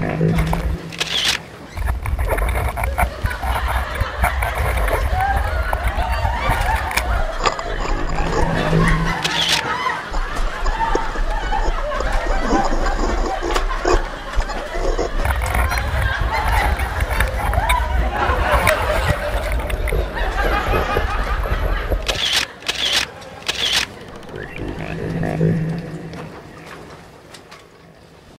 matters.